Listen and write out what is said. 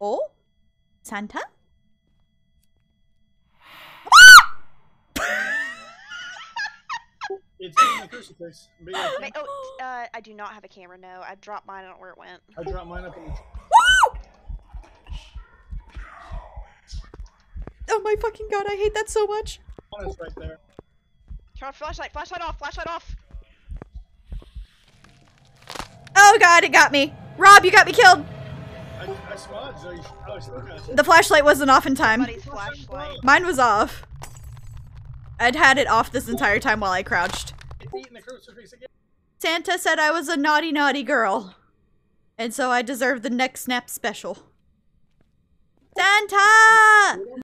Oh? Santa? It's eating the crucifix. Big old oh, uh, I do not have a camera. No, I dropped mine. I don't know where it went. I dropped mine up in the. Oh my fucking god, I hate that so much. It's right there. Turn on flashlight. Flashlight off. Flashlight off. Oh god, it got me. Rob, you got me killed. I, I smudged. I, I was looking at. The flashlight wasn't off in time. Flashlight. Mine was off. I'd had it off this entire time while I crouched. It's eating the crucifix again. Santa said I was a naughty, naughty girl. And so I deserve the next snap special. Santa!